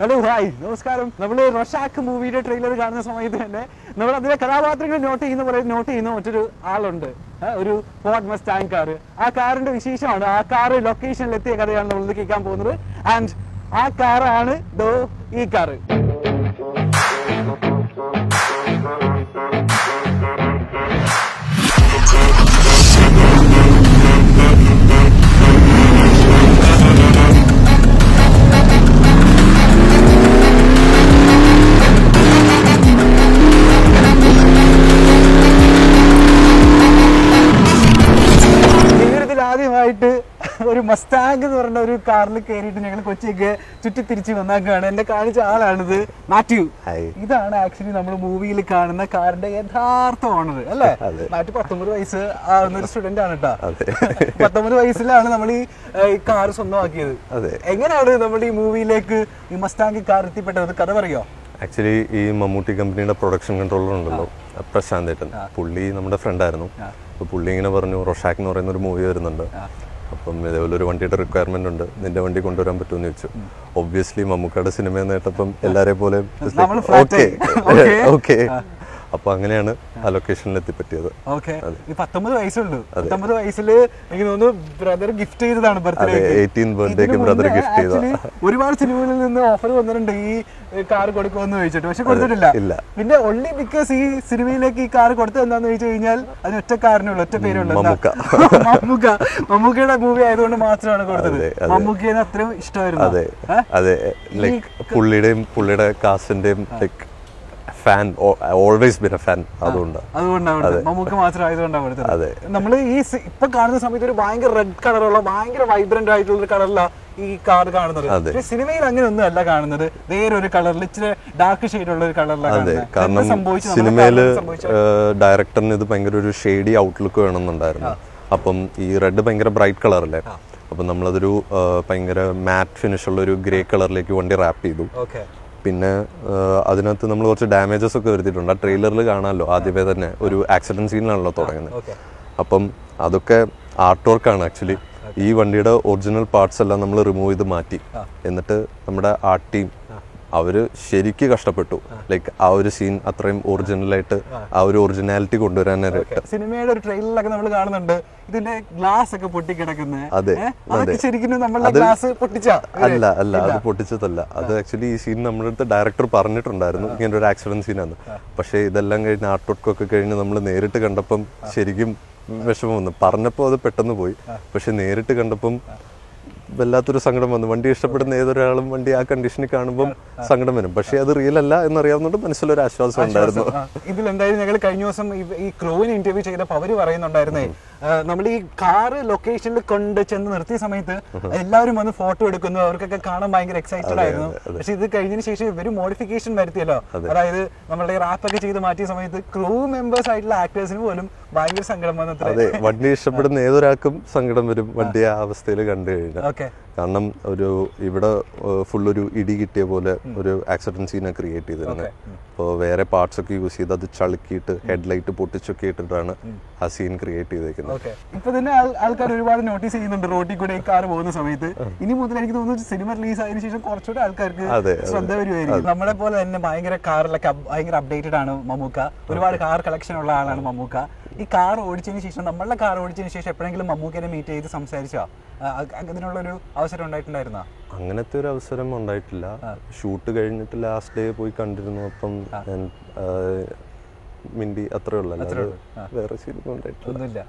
Hello hi നമസ്കാരം. നമ്മൾ Rorschach മൂവിയുടെ ട്രെയിലർ കാണുന്ന സമയത്ത് തന്നെ നമ്മൾ അതിലെ കഥാപാത്രങ്ങൾ നോട്ട് ചെയ്യുന്ന പോലെ നോട്ട് ചെയ്യുന്ന മറ്റൊരു ആളുണ്ട്. ഒരു ഫോർഡ് മസ്റ്റാങ് കാർ ആ കാറിന്റെ വിശേഷമാണ്. ആ കാർ ലൊക്കേഷനിൽ എത്തിയ കഥയാണ് നമ്മൾ കേൾക്കാൻ പോകുന്നത്. ആൻഡ് ആ കാറാണ് ദോ ഈ കാറ് ജീവിതത്തിൽ ആദ്യമായിട്ട് ഒരു മസ്താങ് എന്ന് പറഞ്ഞ ഒരു കാറിൽ കയറിയിട്ട് ഞങ്ങൾ കൊച്ചിയൊക്കെ ചുറ്റി തിരിച്ച് വന്നാക്കാണ്. എന്നെ കാണിച്ച ആളാണിത് മാത്യു. ഇതാണ് ആക്ച്വലി നമ്മൾ മൂവിയിൽ കാണുന്ന കാറിന്റെ യഥാർത്ഥ ഓണർ അല്ലേ മാറ്റു പത്തൊമ്പത് വയസ്സ് ആവുന്ന ഒരു സ്റ്റുഡന്റ് ആണ് കേട്ടോ. പത്തൊമ്പത് വയസ്സിലാണ് നമ്മൾ ഈ കാർ സ്വന്തമാക്കിയത്. എങ്ങനെയാണ് നമ്മൾ ഈ മൂവിയിലേക്ക് ഈ മസ്താങ് കാർ എത്തിപ്പെട്ടത്? കഥ പറയോ? ആക്ച്വലി ഈ മമ്മൂട്ടി കമ്പനിയുടെ പ്രൊഡക്ഷൻ കൺട്രോളർ ഉണ്ടല്ലോ. പ്രശാന്ത് ഏട്ടൻ. പുള്ളി നമ്മുടെ ഫ്രണ്ട് ആയിരുന്നു. അപ്പൊ പുള്ളി ഇങ്ങനെ പറഞ്ഞു റൊഷാക്ക് എന്ന് പറയുന്ന ഒരു മൂവി വരുന്നുണ്ട്. അപ്പം ഇതേപോലെ ഒരു വണ്ടിയുടെ റിക്വയർമെന്റ് ഉണ്ട്. നിന്റെ വണ്ടി കൊണ്ടുവരാൻ പറ്റുമെന്ന് ചോദിച്ചു. ഒബ്വിയസ്ലി മമ്മൂക്കയുടെ സിനിമ നേട്ടപ്പം എല്ലാരെ പോലെ ഓക്കെ ഓക്കെ അപ്പൊ അങ്ങനെയാണ് ആ ലൊക്കേഷനിൽ എത്തിപ്പറ്റിയത്. ഓക്കെ ഈ പത്തൊമ്പത് വയസ്സുള്ളൂ. പത്തൊമ്പത് എനിക്ക് തോന്നുന്നു ബ്രദർ ഗിഫ്റ്റ് ചെയ്തതാണ് ബർത്ത്ഡേ അതെ, 18th birthday ക്ക് brother gift ചെയ്തതാ. ഒരുപാട് സിനിമകളിൽ നിന്ന് ഓഫർ വന്നിട്ടുണ്ട് ഈ കാർ കൊടുക്കുമെന്ന് ചോദിച്ചിട്ട്. പക്ഷെ കൊടുത്തിട്ടില്ല. ഇല്ല. പിന്നെ ഒള്ളി ബിക്കോസ് ഈ സിനിമയിലേക്ക് ഈ കാർ കൊടുത്തത് എന്താന്ന് ചോദിച്ചു കഴിഞ്ഞാൽ അതിന് ഒറ്റ കാറിനുള്ള ഒറ്റ പേരുള്ളൂ. മമ്മൂക്ക. മമ്മൂക്ക. മമ്മൂക്കയുടെ മൂവി ആയതുകൊണ്ട് മാത്രമാണ് കൊടുത്തത്. മമ്മൂക്കയെ അത്രയും ഇഷ്ടമായിരുന്നു? അതെ അതെ. പുള്ളിയുടെയും പുള്ളിയുടെ കാസിന്റെയും like fan always been a fan അതുകൊണ്ട്. അതെ. നമ്മൾ ഈ ഇപ്പൊ കാണുന്ന സമയത്ത് ഒരു ഭയങ്കര റെഡ് കളറുള്ള ഭയങ്കര വൈബ്രന്റ് ആയിട്ടുള്ള ഒരു കളറില ഈ കാർ കാണുന്നത്. സിനിമയിൽ അങ്ങനെ ഒന്നും അല്ല കാണുന്നത്. വേറെ ഒരു കളറിൽ ഇച്ചിരി ഡാർക്ക് ഷെയ്ഡ് ഉള്ള ഒരു കളറിലാണ് കാരണം സിനിമയിൽ? ഡയറക്ടറിന് ഇത് ഭയങ്കര ഒരു ഷെയ്ഡി ഔട്ട്ലുക്ക് വേണമെന്നുണ്ടായിരുന്നു. അപ്പം ഈ റെഡ് ഭയങ്കര ബ്രൈറ്റ് കളറല്ലേ അപ്പം നമ്മളതൊരു ഭയങ്കര മാറ്റ് ഫിനിഷ് ഉള്ള ഒരു ഗ്രേ കളറിലേക്ക് വണ്ടി റാപ്പ് ചെയ്തു. പിന്നെ അതിനകത്ത് നമ്മൾ കുറച്ച് ഡാമേജസ് ഒക്കെ വരുത്തിയിട്ടുണ്ട്. ആ ട്രെയിലറിൽ കാണാമല്ലോ ആദ്യമേ തന്നെ ഒരു ആക്സിഡന്റ് സീനിലാണല്ലോ തുടങ്ങുന്നത്. അപ്പം അതൊക്കെ ആർട്ട് വർക്കാണ് ആക്ച്വലി ഈ വണ്ടിയുടെ ഒറിജിനൽ പാർട്സ് എല്ലാം നമ്മൾ റിമൂവ് ചെയ്ത് മാറ്റി. എന്നിട്ട് നമ്മുടെ ആർട്ട് ടീം അവർ ശരിക്ക് കഷ്ടപ്പെട്ടു. ലൈക്ക് ആ ഒരു സീൻ അത്രയും ഒറിജിനൽ ആയിട്ട് ആ. ഒരു ഒറിജിനാലിറ്റി കൊണ്ടുവരാനായിട്ട് സിനിമയുടെ ഒരു ട്രെയിലറിലൊക്കെ നമ്മൾ കാണുന്നുണ്ട്. ഇതിന്റെ ഗ്ലാസ് ഒക്കെ പൊട്ടിക്കിടക്കുന്നത് അതെ, അതെ. ശരിക്കും ഗ്ലാസ് പൊട്ടിച്ചാ? അല്ല? അല്ല അത് പൊട്ടിച്ചതല്ല. അത് ആക്ച്വലി ഈ സീൻ നമ്മുടെ അടുത്ത് ഡയറക്ടർ പറഞ്ഞിട്ടുണ്ടായിരുന്നു. ഇങ്ങനെ ഒരു ആക്സിഡന്റ് സീനാണ് പക്ഷേ ഇതെല്ലാം കഴിഞ്ഞ് ആർട്ട് വർക്ക് ഒക്കെ കഴിഞ്ഞ് നമ്മൾ നേരിട്ട് കണ്ടപ്പം ശരിക്കും വിഷമം വന്നു. പറഞ്ഞപ്പോൾ അത് പെട്ടെന്ന് പോയി. പക്ഷെ നേരിട്ട് കണ്ടപ്പം വല്ലാത്തൊരു സങ്കടം വന്നു. വണ്ടി ഇഷ്ടപ്പെടുന്ന ഏതൊരാളും വണ്ടി ആ കണ്ടീഷനിൽ കാണുമ്പോൾ സങ്കടം വരും. പക്ഷേ അത് റിയൽ അല്ല എന്നറിയാവുന്നതുകൊണ്ട് മനസ്സിലൊരു ആശ്വാസം. ഉണ്ടായിരുന്നു. ഇതിൽ എന്തായാലും ഞങ്ങൾ കഴിഞ്ഞ ദിവസം ഈ- ക്രൂവിന് ഇന്റർവ്യൂ ചെയ്തപ്പോൾ അവർ പറയുന്നുണ്ടായിരുന്നേ നമ്മൾ ഈ കാറ് ലൊക്കേഷനിൽ കൊണ്ട് ചെന്ന് നിർത്തിയ സമയത്ത് എല്ലാവരും വന്ന് ഫോട്ടോ എടുക്കുന്നു. അവർക്കൊക്കെ കാണാൻ ഭയങ്കര എക്സൈറ്റഡ് ആയിരുന്നു. പക്ഷെ ഇത് കഴിഞ്ഞതിന് ശേഷം ഇവർ മോഡിഫിക്കേഷൻ വരുത്തിയല്ലോ. അതായത് നമ്മളുടെ റാപ്പ് ഒക്കെ ചെയ്ത് മാറ്റിയ സമയത്ത് ക്രൂ മെമ്പേഴ്സ് ആയിട്ടുള്ള ആക്ടേഴ്സിന് പോലും ഭയങ്കര സങ്കടം വന്നത്ര. അതെ വണ്ടി ഇഷ്ടപ്പെടുന്ന ഏതൊരാൾക്കും സങ്കടം വരും വണ്ടി ആ അവസ്ഥയിൽ കണ്ടു കഴിഞ്ഞാൽ. കാരണം ഒരു ഇവിടെ ഫുൾ ഒരു ഇടി കിട്ടിയ പോലെ ഒരു ആക്സിഡന്റ് സീനെ ക്രിയേറ്റ് ചെയ്തിരുന്നത്. അപ്പോൾ വേറെ പാർട്സ് ഒക്കെ യൂസ് ചെയ്ത് അത് ചളുക്കിയിട്ട് ഹെഡ്ലൈറ്റ് പൊട്ടിച്ചൊക്കെ ഇട്ടിട്ടാണ് ആ സീൻ ക്രിയേറ്റ് ചെയ്തേക്കുന്നത്. ഇപ്പൊ തന്നെ ആൾക്കാർ ഒരുപാട് നോട്ടീസ് ചെയ്യുന്നുണ്ട് റോട്ടിൽ കൂടെ കാർ പോകുന്ന സമയത്ത്. ഇനി മുതൽ എനിക്ക് തോന്നുന്നു സിനിമ റിലീസ് ആയതിനു ശേഷം കുറച്ചുകൂടെ ആൾക്കാർക്ക് ശ്രദ്ധ വരുമായിരിക്കും നമ്മളെ പോലെ തന്നെ ഭയങ്കര കാറിലൊക്കെ ഭയങ്കര അപ്ഡേറ്റഡ് ആണ് മമ്മൂക്ക. ഒരുപാട് കാർ കളക്ഷൻ ഉള്ള ആളാണ് മമ്മൂക്ക. ഈ കാർ ഓടിച്ചതിന് ശേഷം നമ്മളുടെ കാർ ഓടിച്ചതിന് ശേഷം എപ്പോഴെങ്കിലും മമ്മൂക്കനെ മീറ്റ് ചെയ്ത് സംസാരിച്ചോ? അതിനുള്ളൊരു ഒരു അവസരം ഉണ്ടായിട്ടുണ്ടായിരുന്നോ? അങ്ങനത്തെ ഒരു അവസരം ഉണ്ടായിട്ടില്ല. ഷൂട്ട് കഴിഞ്ഞിട്ട് ലാസ്റ്റ് ഡേ പോയി കണ്ടിരുന്നു. അപ്പം മിണ്ടി അത്രേ ഉള്ളൂ. വേറെ സിനിമ ഉണ്ടായിട്ടില്ല.